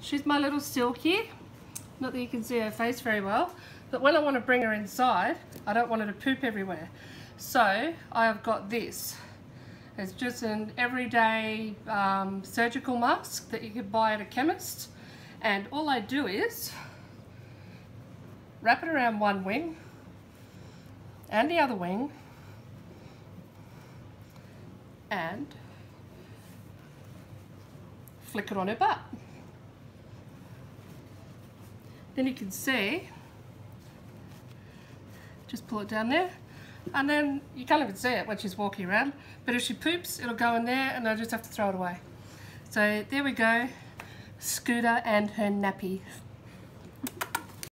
She's my little Silky. Not that you can see her face very well, but when I want to bring her inside, I don't want her to poop everywhere. So I have got this. It's just an everyday um, surgical mask that you could buy at a chemist. And all I do is wrap it around one wing and the other wing and flick it on her butt. Then you can see, just pull it down there, and then you can't even see it when she's walking around, but if she poops, it'll go in there and I just have to throw it away. So there we go, Scooter and her nappy.